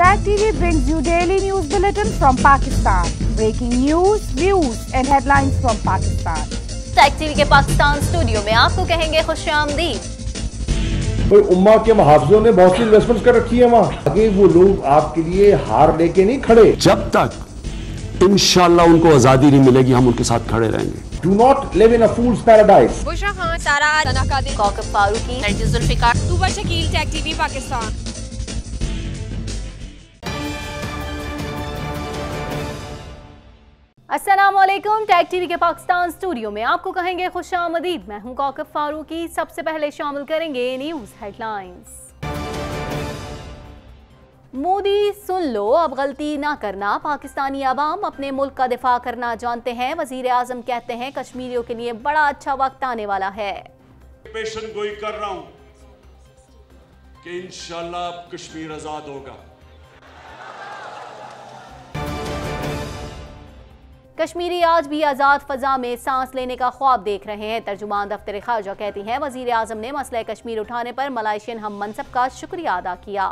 Tag TV brings you daily news bulletin from Pakistan. Breaking news, views and headlines from Pakistan. Tag TV کے Pakistan studio میں آپ کو کہیں گے خوش آمدید کوئی اما کے محافظوں نے بہت سی انویسٹمنٹ کر رکھی ہے وہاں آگے وہ لوگ آپ کے لیے ہار لے کے نہیں کھڑے جب تک انشاءاللہ ان کو آزادی نہیں ملے گی ہم ان کے ساتھ کھڑے رہیں گے Do not live in a fool's paradise. Bushra Khan, Sara عاد، Qadir, Kokab Farooqi, and Zulfiqar, Tooba Shakeel, tech TV وی پاکستان. السلام علیکم ٹیک ٹی وی کے پاکستان سٹوڈیو میں آپ کو کہیں گے خوش آمدید۔ میں ہوں کاکف فاروقی سب سے پہلے شامل کریں گے نیوز ہیڈ لائنز مودی، سن لو، اب غلطی نہ کرنا۔ پاکستانی عوام اپنے ملک کا دفاع کرنا جانتے ہیں۔ وزیر اعظم کہتے ہیں کشمیریوں کے لیے بڑا اچھا وقت آنے والا ہے۔ پیشن گوئی کر رہا ہوں کہ انشاءاللہ کشمیر ازاد ہوگا۔ کشمیری آج بھی آزاد فضا میں سانس لینے کا خواب دیکھ رہے ہیں۔ ترجمان دفتر خارجہ کہتی ہیں وزیر اعظم نے مسئلہ کشمیر اٹھانے پر ملائیشین ہم منصب کا شکریہ ادا کیا۔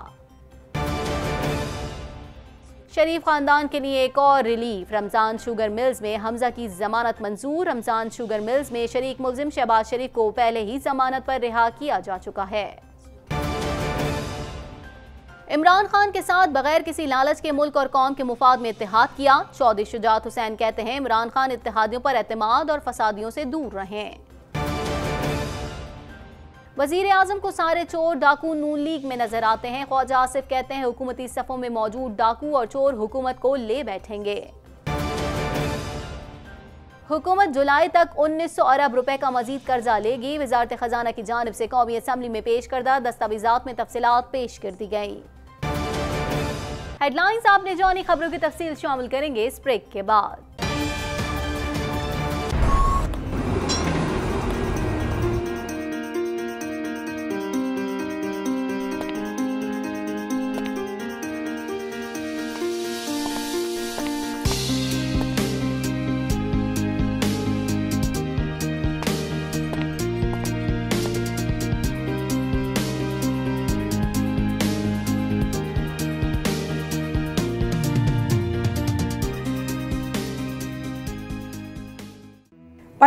شریف خاندان کے لیے ایک اور ریلیف۔ رمضان شوگر ملز میں حمزہ کی ضمانت منظور۔ رمضان شوگر ملز میں شریک ملزم شہباز شریف کو پہلے ہی ضمانت پر رہا کیا جا چکا ہے۔ عمران خان کے ساتھ بغیر کسی لالچ کے ملک اور قوم کے مفاد میں اتحاد کیا۔ چودی شجاعت حسین کہتے ہیں عمران خان اتحادیوں پر اعتماد اور فسادیوں سے دور رہیں وزیر اعظم کو سارے چور ڈاکو نون لیگ میں نظر آتے ہیں۔ خواجہ آصف کہتے ہیں حکومتی صفوں میں موجود ڈاکو اور چور حکومت کو لے بیٹھیں گے۔ حکومت جولائی تک انیس سو ارب روپے کا مزید قرضہ لے گی۔ وزارت خزانہ کی جانب سے قومی اسمبلی میں پیش کردہ دستاویزات میں تفصیلات پیش کر دی گئیں۔ ہیڈ لائنز آپ نے جانی خبروں کی تفصیل شامل کریں گے اس بریک کے بعد۔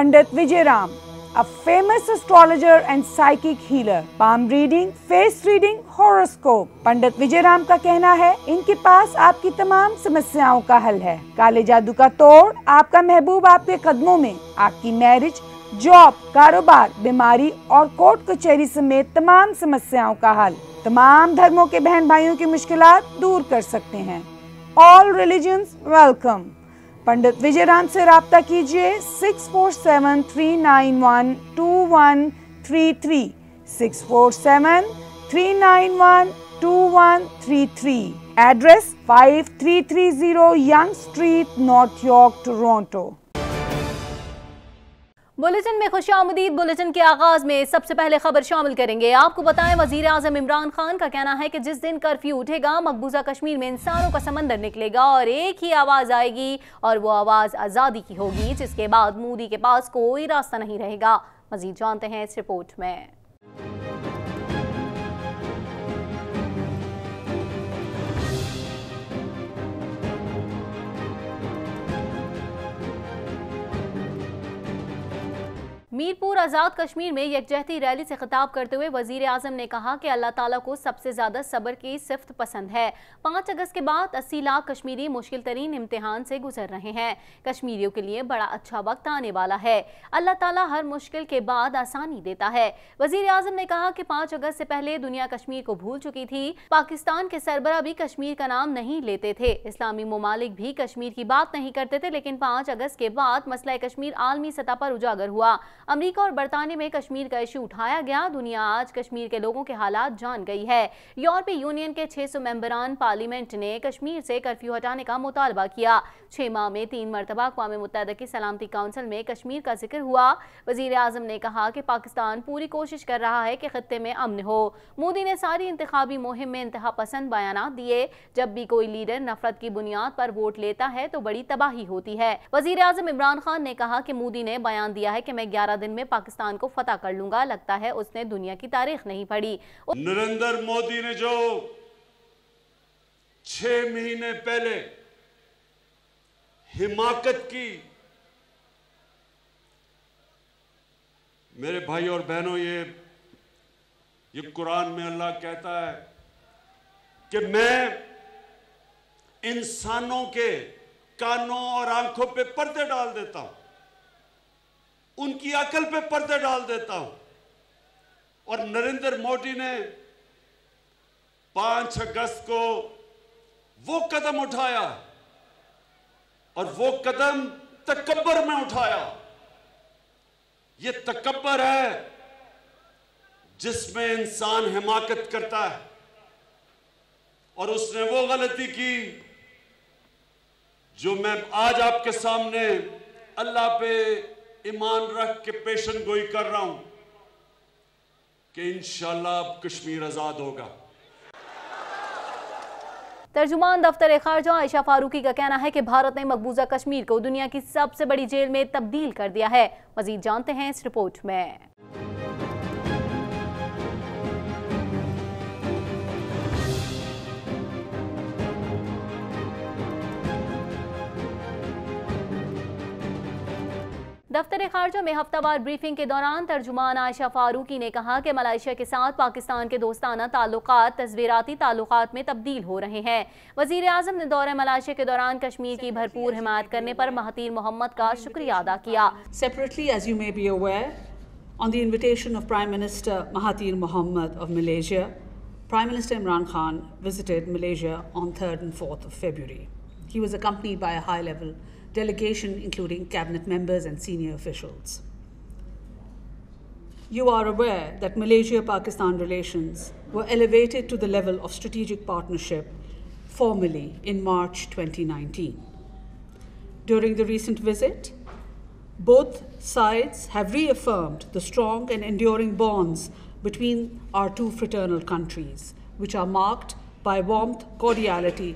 Pandit Vijay Ram a famous astrologer and psychic healer. Palm reading, face reading, horoscope. Pandit Vijay Ram کا کہنا ہے ان کے پاس آپ کی تمام سمسیاؤں کا حل ہے کالے جادو کا توڑ آپ کا محبوب آپ کے قدموں میں آپ کی میرج جاب کاروبار بیماری اور کوٹ کچہری سمیت تمام سمسیاؤں کا حل تمام دھرموں کے بہن بھائیوں کی مشکلات دور کر سکتے ہیں all religions welcome Pandit Vijay Ram سے رابطہ کیجیے six four seven three nine one two one three three six four seven three nine one two one three three address five three three zero یگ street North York Toronto bulletin میں خوش آمدید bulletin کے آغاز میں سب سے پہلے خبر شامل کریں گے۔ آپ کو بتائیں وزیر اعظم عمران خان کا کہنا ہے کہ جس دن کرفیو اٹھے گا، مقبوضہ کشمیر میں انسانوں کا سمندر نکلے گا اور ایک ہی آواز آئے گی اور وہ آواز آزادی کی ہوگی، جس کے بعد مودی کے پاس کوئی راستہ نہیں رہے گا۔ مزید جانتے ہیں اس رپورٹ میں۔ میرپور آزاد کشمیر میں یکجہتی ریلی سے خطاب کرتے ہوئے وزیر اعظم نے کہا کہ اللہ تعالیٰ کو سب سے زیادہ صبر کی صفت پسند ہے۔ پانچ اگست کے بعد اسی لاکھ کشمیری مشکل ترین امتحان سے گزر رہے ہیں۔ کشمیریوں کے لیے بڑا اچھا وقت آنے والا ہے۔ اللہ تعالیٰ ہر مشکل کے بعد آسانی دیتا ہے۔ وزیر اعظم نے کہا کہ پانچ اگست سے پہلے دنیا کشمیر کو بھول چکی تھی۔ پاکستان کے سربراہ بھی کشمیر کا نام نہیں لیتے تھے۔ اسلامی ممالک بھی کشمیر کی بات نہیں کرتے تھے، لیکن پانچ اگست کے بعد مسئلہ کشمیر عالمی سطح پر اجاگر ہوا۔ امریکہ اور برطانیہ میں کشمیر کا ایشو اٹھایا گیا۔ دنیا آج کشمیر کے لوگوں کے حالات جان گئی ہے۔ یورپی یونین کے 600 ممبران پارلیمنٹ نے کشمیر سے کرفیو ہٹانے کا مطالبہ کیا۔ چھ ماہ میں تین مرتبہ اقوام متحدہ کی سلامتی کاؤنسل میں کشمیر کا ذکر ہوا۔ وزیر اعظم نے کہا کہ پاکستان پوری کوشش کر رہا ہے کہ خطے میں امن ہو۔ مودی نے ساری انتخابی مہم میں انتہا پسند بیانات دیے۔ جب بھی کوئی لیڈر نفرت کی بنیاد پر ووٹ لیتا ہے تو بڑی تباہی ہوتی ہے۔ وزیر اعظم عمران خان نے کہا کہ مودی نے بیان دیا ہے کہ میں گیارہ دن میں پاکستان کو فتح کر لوں گا۔ لگتا ہے اس نے دنیا کی تاریخ نہیں پڑی نریندر مودی نے جو چھ مہینے پہلے حماقت کی، میرے بھائی اور بہنوں، یہ یہ قرآن میں اللہ کہتا ہے کہ میں انسانوں کے کانوں اور آنکھوں پہ پردے ڈال دیتا ہوں۔ ان کی عقل پہ پردے ڈال دیتا ہوں۔ اور نریندر موڈی نے پانچ اگست کو وہ قدم اٹھایا اور وہ قدم تکبر میں اٹھایا۔ یہ تکبر ہے جس میں انسان حماقت کرتا ہے۔ اور اس نے وہ غلطی کی جو میں آج آپ کے سامنے اللہ پہ ایمان رکھ کے پیشن گوئی کر رہا ہوں کہ انشاءاللہ اب کشمیر آزاد ہوگا۔ ترجمان دفتر خارجہ عائشہ فاروقی کا کہنا ہے کہ بھارت نے مقبوضہ کشمیر کو دنیا کی سب سے بڑی جیل میں تبدیل کر دیا ہے۔ مزید جانتے ہیں اس رپورٹ میں۔ دفتر خارجہ میں ہفتہ وار بریفنگ کے دوران ترجمان عائشہ فاروقی نے کہا کہ ملائیشیا کے ساتھ پاکستان کے دوستانہ تعلقات تصویراتی تعلقات میں تبدیل ہو رہے ہیں وزیر اعظم نے دورہ ملائیشیا کے دوران کشمیر کی بھرپور حمایت کرنے پر مہاتیر محمد کا شکریہ ادا کیا Separately, as you may be aware, on the invitation of Prime Minister Mahathir Mohamad of Malaysia, Prime Minister Imran Khan visited Malaysia on 3rd and 4th of February. He was accompanied by a high-level delegation including cabinet members and senior officials. You are aware that Malaysia-Pakistan relations were elevated to the level of strategic partnership formally in March 2019. During the recent visit, both sides have reaffirmed the strong and enduring bonds between our two fraternal countries, which are marked by warmth, cordiality,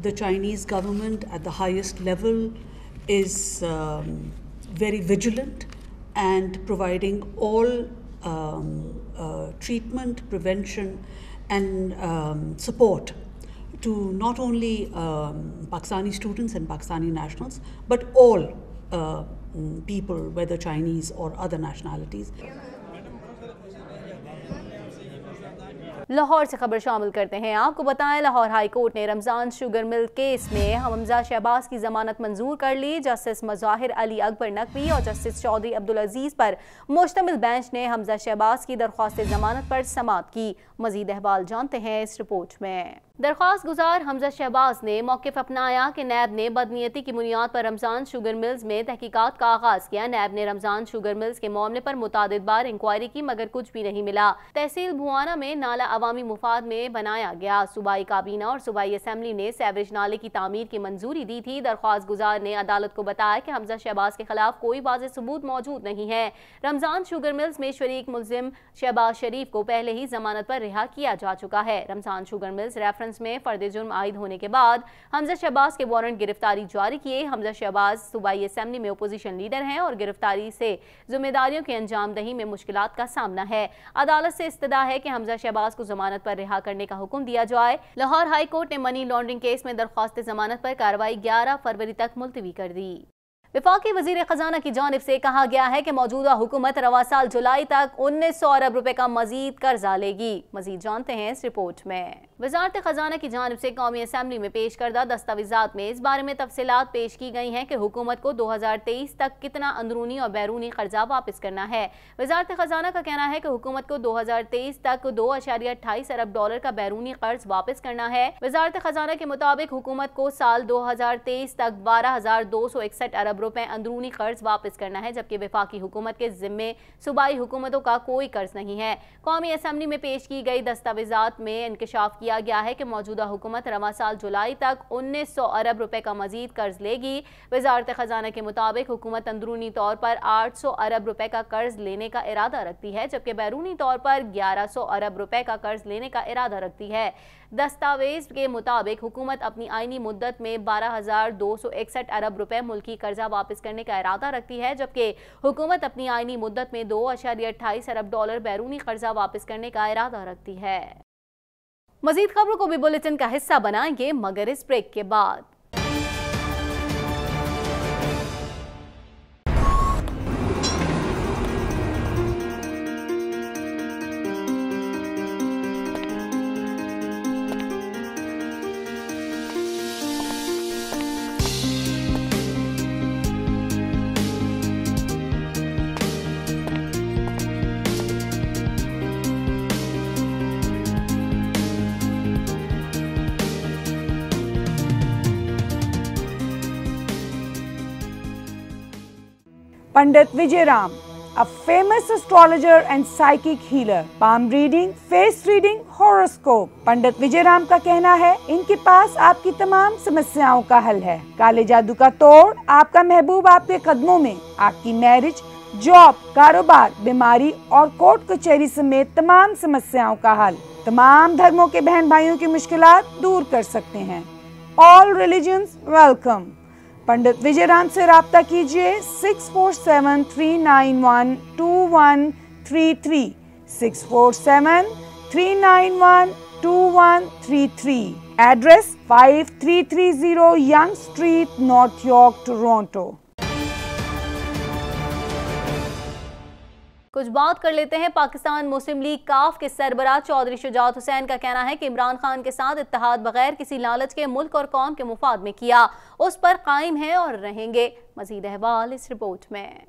The Chinese government at the highest level is um, very vigilant and providing all um, uh, treatment, prevention, and um, support to not only um, Pakistani students and Pakistani nationals, but all uh, mm, people, whether Chinese or other nationalities. Lahore سے خبر شامل کرتے ہیں۔ آپ کو بتائیں، Lahore high court نے رمضان sugar mill case میں حمزہ شہباز کی ضمانت منظور کر لی۔ جسٹس مظاہر علی اکبر نقوی اور جسٹس چودھری عبدالعزیز پر مشتمل بینچ نے حمزہ شہباز کی درخواست ضمانت پر سماعت کی۔ مزید احوال جانتے ہیں اس رپورٹ میں۔ درخواست گزار حمزہ شہباز نے موقف اپنایا کہ نیب نے بدنیتی کی بنیاد پر رمضان شوگر ملز میں تحقیقات کا آغاز کیا۔ نیب نے رمضان شوگر ملز کے معاملے پر متعدد بار انکوائری کی، مگر کچھ بھی نہیں ملا۔ تحصیل بھوانا میں نالا عوامی مفاد میں بنایا گیا۔ صوبائی کابینہ اور صوبائی اسمبلی نے سیوریج نالے کی تعمیر کی منظوری دی تھی۔ درخواست گزار نے عدالت کو بتایا کہ حمزہ شہباز کے خلاف کوئی واضح ثبوت موجود نہیں ہے۔ رمضان شوگر ملز میں شریک ملزم شہباز شریف کو پہلے ہی ضمانت پر رہا کیا جا چکا ہے۔ رمضان شوگر ملز ریفرنس میں فرد جرم عائد ہونے کے بعد حمزہ شہباز کے وارنٹ گرفتاری جاری کیے۔ حمزہ شہباز صوبائی اسمبلی میں اپوزیشن لیڈر ہیں اور گرفتاری سے ذمہ داریوں کے انجام دہی میں مشکلات کا سامنا ہے۔ عدالت سے استدا ہے کہ حمزہ شہباز کو ضمانت پر رہا کرنے کا حکم دیا جائے۔ لاہور ہائی کورٹ نے منی لانڈرنگ کیس میں درخواست ضمانت پر کارروائی گیارہ فروری تک ملتوی کر دی۔ وفاقی وزیر خزانہ کی جانب سے کہا گیا ہے کہ موجودہ حکومت رواں سال جولائی تک انیس سو ارب روپے کا مزید قرضہ لے گی۔ مزید جانتے ہیں اس رپورٹ میں۔ وزارت خزانہ کی جانب سے قومی اسمبلی میں پیش کردہ دستاویزات میں اس بارے میں تفصیلات پیش کی گئی ہیں کہ حکومت کو دو ہزار تیئیس تک کتنا اندرونی اور بیرونی قرضہ واپس کرنا ہے۔ وزارت خزانہ کا کہنا ہے کہ حکومت کو دو ہزار تیئیس تک دو اشاریہ اٹھائیس ارب ڈالر کا بیرونی قرض واپس کرنا ہے۔ وزارت خزانہ کے مطابق حکومت کو سال دو ہزار تیئیس تک بارہ ہزار دو سو اکسٹھ ارب روپے اندرونی قرض واپس کرنا ہے، جبکہ وفاقی حکومت کے ذمے صوبائی حکومتوں کا کوئی قرض نہیں ہے۔ قومی اسمبلی میں پیش کی گئی دستاویزات میں انکشاف کیا کیا گیا ہے کہ موجودہ حکومت رواں سال جولائی تک انیس سو ارب روپے کا مزید قرض لے گی۔ وزارت خزانہ کے مطابق حکومت اندرونی طور پر آٹھ سو ارب روپے کا قرض لینے کا ارادہ رکھتی ہے، جبکہ بیرونی طور پر گیارہ سو ارب روپے کا قرض لینے کا ارادہ رکھتی ہے۔ دستاویز کے مطابق حکومت اپنی آئینی مدت میں بارہ ہزار دو سو اکسٹھ ارب روپے ملکی قرضہ واپس کرنے کا ارادہ رکھتی ہے، جبکہ حکومت اپنی آئینی مدت میں دو اشاریہ اٹھائیس ارب ڈالر بیرونی قرضہ واپس کرنے کا ارادہ رکھتی ہے۔ مزید خبروں کو بھی بلیٹن کا حصہ بنائیں گے مگر اس بریک کے بعد۔ Pandit Vijay Ram, a famous astrologer and psychic healer. Palm reading, face reading, horoscope. Pandit Vijay Ram کا کہنا ہے ان کے پاس آپ کی تمام سمسیاؤں کا حل ہے کالے جادو کا توڑ آپ کا محبوب آپ کے قدموں میں آپ کی میرج جاب کاروبار بیماری اور کوٹ کچہری سمیت تمام سمسیاؤں کا حل تمام دھرموں کے بہن بھائیوں کی مشکلات دور کر سکتے ہیں all religions welcome Pandit Vijay Ram سے رابطہ کیجیے six four seven three nine one two one three three six four seven three nine one two one three three address five three three zero یگ street North York Toronto کچھ بات کر لیتے ہیں۔ پاکستان مسلم league کاف کے سربراہ چودھری شجاعت حسین کا کہنا ہے کہ عمران خان کے ساتھ اتحاد بغیر کسی لالچ کے ملک اور قوم کے مفاد میں کیا۔ اس پر قائم ہیں اور رہیں گے۔ مزید احوال اس رپورٹ میں۔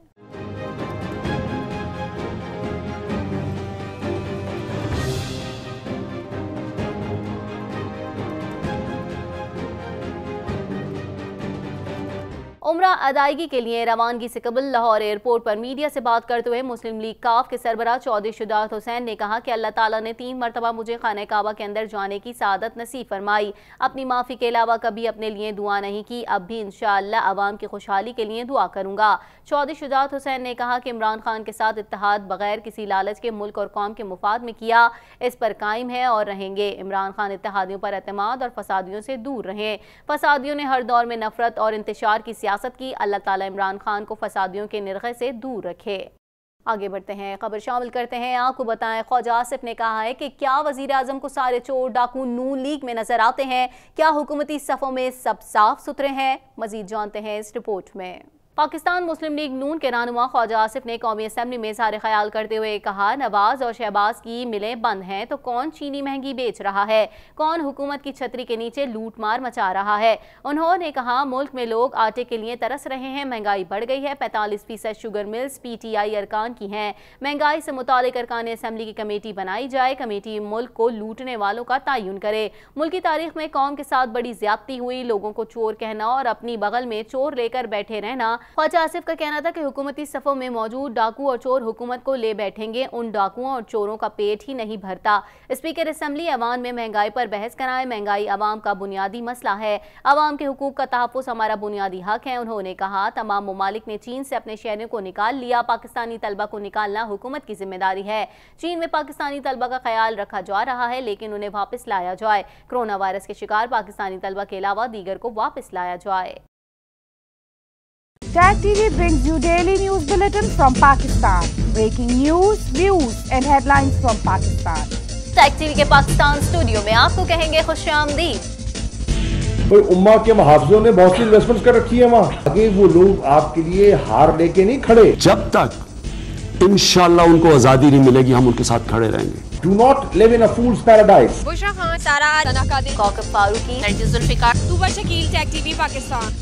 عمرہ ادائیگی کے لیے روانگی سے قبل لاہور ایئرپورٹ پر میڈیا سے بات کرتے ہوئے مسلم لیگ کاف کے سربراہ چودھری شجاعت حسین نے کہا کہ اللہ تعالیٰ نے تین مرتبہ مجھے خانہ کعبہ کے اندر جانے کی سعادت نصیب فرمائی۔ اپنی معافی کے علاوہ کبھی اپنے لیے دعا نہیں کی۔ اب بھی انشاءاللہ عوام کی خوشحالی کے لیے دعا کروں گا۔ چودھری شجاعت حسین نے کہا کہ عمران خان کے ساتھ اتحاد بغیر کسی لالچ کے ملک اور قوم کے مفاد میں کیا۔ اس پر قائم ہے اور رہیں گے۔ عمران خان اتحادیوں پر اعتماد اور فسادیوں سے دور رہیں۔ فسادیوں نے ہر دور میں نفرت اور انتشار کی سیاست کی، اللہ تعالی عمران خان کو فسادیوں کے نرغے سے دور رکھے۔ آگے بڑھتے ہیں، خبر شامل کرتے ہیں۔ آپ کو بتائیں، خواجہ آصف نے کہا ہے کہ کیا وزیر اعظم کو سارے چور ڈاکو نون لیگ میں نظر آتے ہیں؟ کیا حکومتی صفوں میں سب صاف ستھرے ہیں؟ مزید جانتے ہیں اس رپورٹ میں۔ پاکستان مسلم لیگ نون کے رہنما خواجہ آصف نے قومی اسمبلی میں اظہار خیال کرتے ہوئے کہا، نواز اور شہباز کی ملیں بند ہیں تو کون چینی مہنگی بیچ رہا ہے؟ کون حکومت کی چھتری کے نیچے لوٹ مار مچا رہا ہے؟ انہوں نے کہا، ملک میں لوگ آٹے کے لیے ترس رہے ہیں، مہنگائی بڑھ گئی ہے، پینتالیس فیصد sugar mills P T I ارکان کی ہیں۔ مہنگائی سے متعلق ارکان اسمبلی کی کمیٹی بنائی جائے، کمیٹی ملک کو لوٹنے والوں کا تعین کرے۔ ملکی تاریخ میں قوم کے ساتھ بڑی زیادتی ہوئی، لوگوں کو چور کہنا اور اپنی بغل میں چور لے کر بیٹھے رہنا خواجہ آصف کا کہنا تھا کہ حکومتی صفوں میں موجود ڈاکو اور چور حکومت کو لے بیٹھیں گے۔ ان ڈاکوؤں اور چوروں کا پیٹ ہی نہیں بھرتا۔ اسپیکر اسمبلی عوام میں مہنگائی پر بحث کرائے۔ مہنگائی عوام کا بنیادی مسئلہ ہے۔ عوام کے حقوق کا تحفظ ہمارا بنیادی حق ہے، انہوں نے کہا۔ تمام ممالک نے چین سے اپنے شہروں کو نکال لیا۔ پاکستانی طلبہ کو نکالنا حکومت کی ذمہ داری ہے۔ چین میں پاکستانی طلبہ کا خیال رکھا جا رہا ہے، لیکن انہیں واپس لایا جائے۔ کرونا وائرس کے شکار پاکستانی طلبہ کے علاوہ دیگر کو واپس لایا جائے۔ Tag TV brings you daily news bulletin from Pakistan. Breaking news, views and headlines from Pakistan. TV وی کے پاکستان اسٹوڈیو میں آپ کو کہیں گے خوش آمدید اما کے محافظوں نے بہت سی انویسٹمنٹ کر رکھی ہے وہاں. آگے وہ لوگ آپ کے لیے ہار لے کے نہیں کھڑے. جب تک انشاءاللہ ان کو آزادی نہیں ملے گی ہم ان کے ساتھ کھڑے رہیں گے۔ Do not live in fools paradise Bushra Khan Sara Tanaka Kokab Farooqi Zulfiqar Tooba Shakeel tech TV we Pakistan